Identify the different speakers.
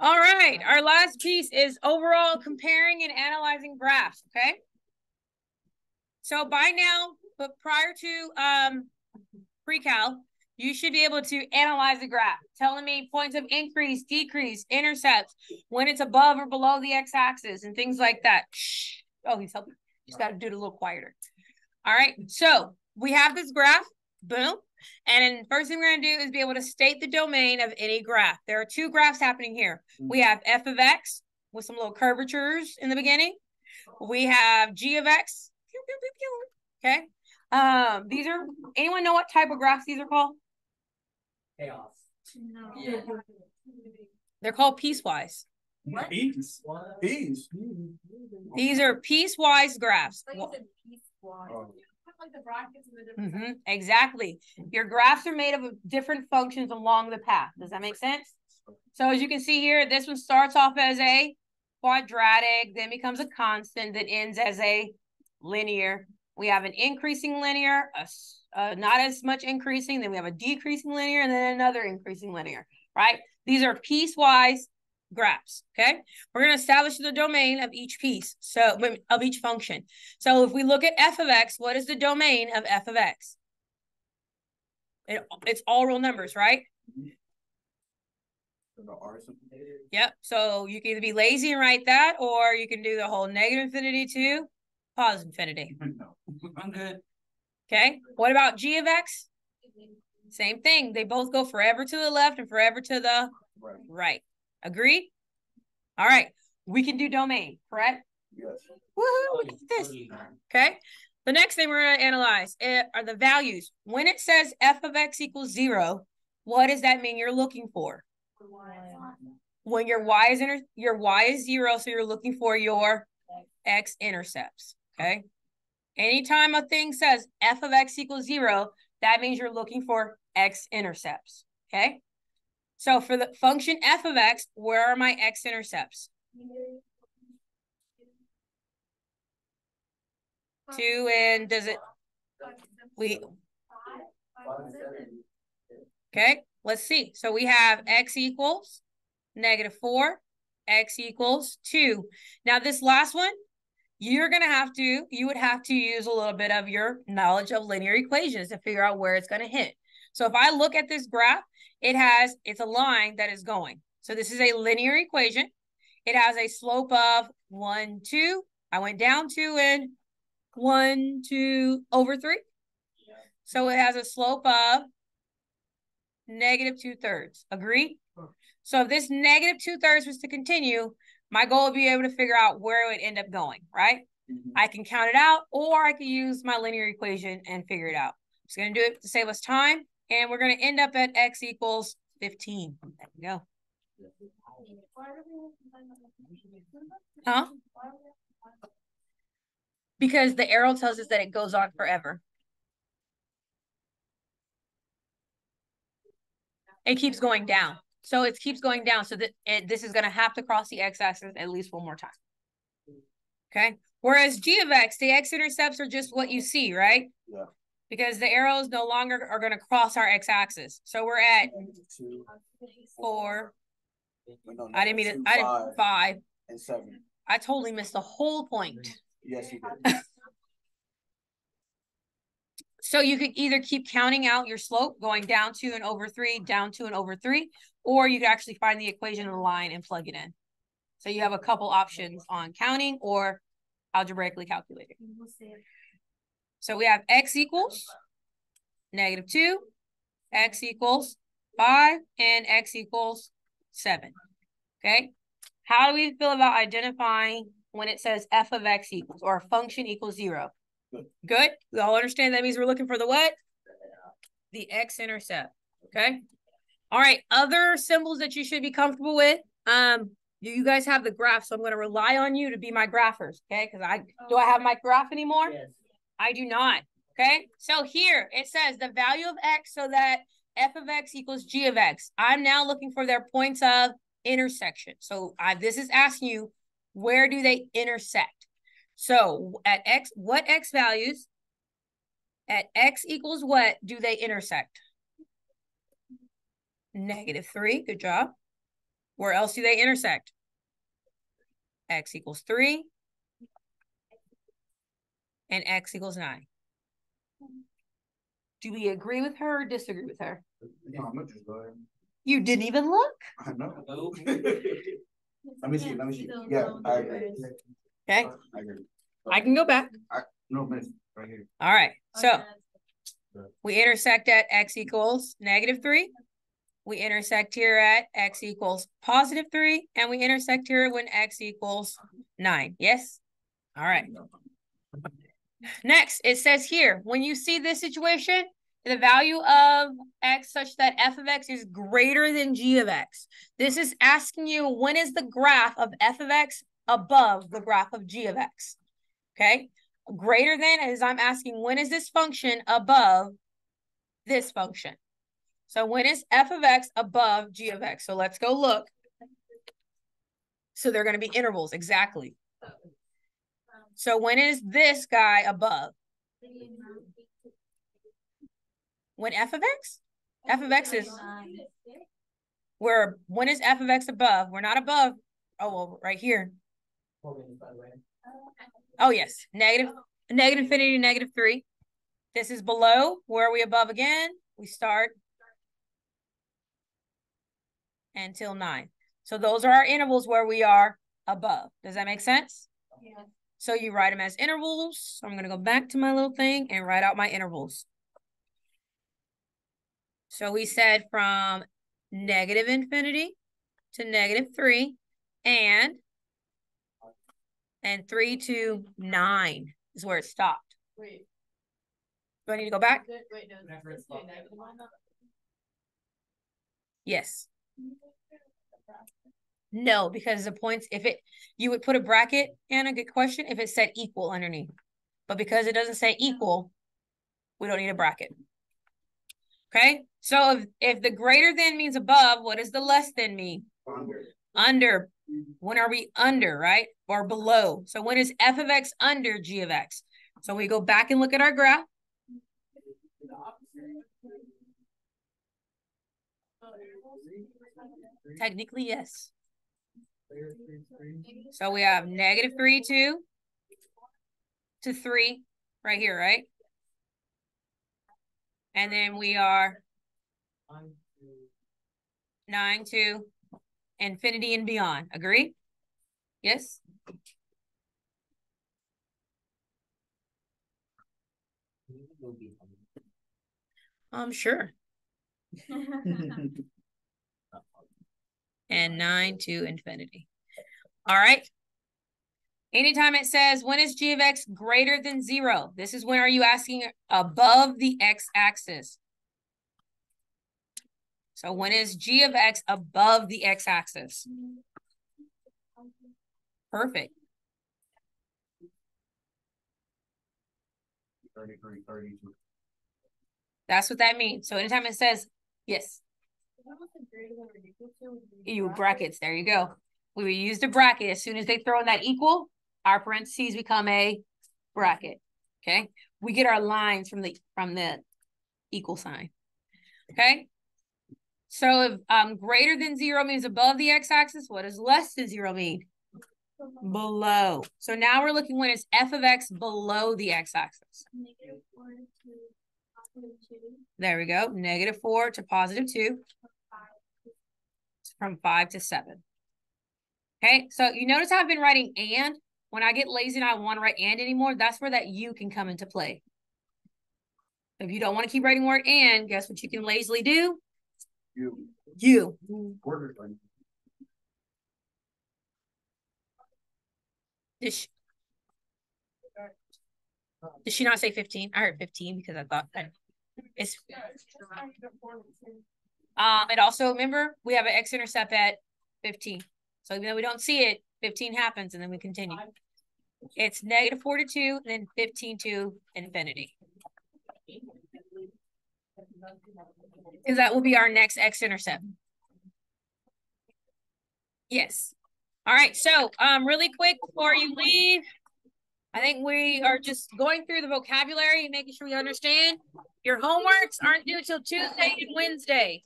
Speaker 1: All right, our last piece is overall comparing and analyzing graphs, okay? So by now, but prior to um, pre-cal, you should be able to analyze the graph, telling me points of increase, decrease, intercepts, when it's above or below the x-axis, and things like that. Shh. Oh, he's helping. Just got to do it a little quieter. All right, so we have this graph, boom. And first thing we're going to do is be able to state the domain of any graph. There are two graphs happening here. Mm-hmm. We have f of x with some little curvatures in the beginning. We have g of x. Okay. Um, these are anyone know what type of graphs these are called?
Speaker 2: Chaos.
Speaker 1: No. Yeah. They're called piecewise.
Speaker 2: What? Piece.
Speaker 3: Piece.
Speaker 1: These are piecewise graphs. Mm-hmm. Exactly. Your graphs are made of different functions along the path. Does that make sense? So as you can see here, this one starts off as a quadratic, then becomes a constant, that ends as a linear. We have an increasing linear, a, not as much increasing, then we have a decreasing linear, and then another increasing linear, right? These are piecewise graphs. Okay. We're going to establish the domain of each piece. So of each function. So if we look at f of x, what is the domain of f of x? It, it's all real numbers, right? Yep. So you can either be lazy and write that, or you can do the whole negative infinity to positive infinity.
Speaker 2: No, I'm good.
Speaker 1: Okay. What about g of x? Same thing. They both go forever to the left and forever to the right. right. Agree? All right. We can do domain, correct?
Speaker 3: Yes.
Speaker 1: Woohoo, look at this. Okay. The next thing we're going to analyze eh, are the values. When it says f of x equals zero, what does that mean you're looking for? When your y is inter your y is zero, so you're looking for your x intercepts. Okay. Anytime a thing says f of x equals zero, that means you're looking for x intercepts. Okay. So for the function f of x, where are my x-intercepts? Two and does it, we, okay, let's see. So we have x equals negative four, x equals two. Now this last one, you're going to have to, you would have to use a little bit of your knowledge of linear equations to figure out where it's going to hit. So if I look at this graph, it has, it's a line that is going. So this is a linear equation. It has a slope of one, two. I went down two and one, two, over three. So it has a slope of negative two thirds. Agree? So if this negative two thirds was to continue, my goal would be able to figure out where it would end up going, right? Mm -hmm. I can count it out, or I can use my linear equation and figure it out. I'm just going to do it to save us time. And we're going to end up at x equals 15. There we go. Huh? Because the arrow tells us that it goes on forever. It keeps going down. So it keeps going down. So that it, this is going to have to cross the x-axis at least one more time. Okay. Whereas g of x, the x-intercepts are just what you see, right?
Speaker 3: Yeah
Speaker 1: because the arrows no longer are going to cross our x-axis. So we're at four. I didn't mean it. I didn't five
Speaker 3: and seven.
Speaker 1: I totally missed the whole point.
Speaker 3: Yes, you did.
Speaker 1: so you could either keep counting out your slope going down two and over three, down two and over three, or you could actually find the equation in the line and plug it in. So you have a couple options on counting or algebraically calculating. So we have x equals negative 2, x equals 5, and x equals 7. Okay? How do we feel about identifying when it says f of x equals or function equals 0? Good. Good? We all understand that means we're looking for the what? The x-intercept. Okay? All right. Other symbols that you should be comfortable with. Um, you guys have the graph, so I'm going to rely on you to be my graphers. Okay? Because I do I have my graph anymore?
Speaker 2: Yes.
Speaker 1: I do not. Okay. So here it says the value of x so that f of x equals g of x. I'm now looking for their points of intersection. So I, this is asking you, where do they intersect? So at x, what x values at x equals what do they intersect? Negative 3. Good job. Where else do they intersect? X equals three. And X equals nine. Do we agree with her or disagree with her?
Speaker 3: No, I'm not just going.
Speaker 1: You didn't even look?
Speaker 3: I know. Let me see, let me see. Yeah, I agree.
Speaker 1: Okay,
Speaker 3: I agree.
Speaker 1: I can go back.
Speaker 3: No, miss, right here.
Speaker 1: All right, oh, so we intersect at X equals negative three. We intersect here at X equals positive three, and we intersect here when X equals nine. Yes? All right. Next, it says here, when you see this situation, the value of x such that f of x is greater than g of x. This is asking you when is the graph of f of x above the graph of g of x? Okay, greater than is I'm asking when is this function above this function? So when is f of x above g of x? So let's go look. So they're going to be intervals, exactly. So when is this guy above? When f of x? f of x is where when is f of x above? We're not above. Oh, well, right here. Oh, yes. Negative, negative infinity, negative three. This is below. Where are we above again? We start until nine. So those are our intervals where we are above. Does that make sense?
Speaker 4: Yeah.
Speaker 1: So you write them as intervals. So I'm going to go back to my little thing and write out my intervals. So we said from negative infinity to negative three and and three to nine is where it stopped.
Speaker 4: Wait,
Speaker 1: Do I need to go back?
Speaker 4: wait, wait, no.
Speaker 2: Whenever it's
Speaker 4: let's do
Speaker 2: not
Speaker 4: negative one.
Speaker 1: Yes. No, because the points, if it, you would put a bracket, Anna, good question, if it said equal underneath. But because it doesn't say equal, we don't need a bracket. Okay, so if, if the greater than means above, what does the less than mean? Under. Mm-hmm. When are we under, right? Or below? So when is f of x under g of x? So we go back and look at our graph. Technically, yes. So we have negative three, two to three right here, right? And then we are nine to infinity and beyond. Agree? Yes? I'm um, sure. And nine to infinity. All right. Anytime it says, when is g of x greater than zero? This is when are you asking above the x-axis? So when is g of x above the x-axis? Perfect.
Speaker 3: Thirty-three, thirty-two.
Speaker 1: That's what that means. So anytime it says, yes, you brackets, there you go. We would use the bracket. As soon as they throw in that equal, our parentheses become a bracket. Okay. We get our lines from the from the equal sign. Okay. So if um greater than zero means above the x-axis, what does less than zero mean? Below. So now we're looking when it's f of x below the x-axis. There we go. Negative four to positive two from five to seven. Okay, so you notice I've been writing and when I get lazy and I want to write and anymore, that's where that you can come into play. If you don't want to keep writing word and, guess what you can lazily do?
Speaker 3: You.
Speaker 1: You. Did she, did she not say 15? I heard 15 because I thought that it's um it also remember we have an x-intercept at 15. So even though we don't see it, 15 happens and then we continue. It's negative 4 to 2, and then 15 to infinity. Because that will be our next x-intercept. Yes. All right. So um really quick before you leave, I think we are just going through the vocabulary and making sure we understand. Your homeworks aren't due till Tuesday and Wednesday.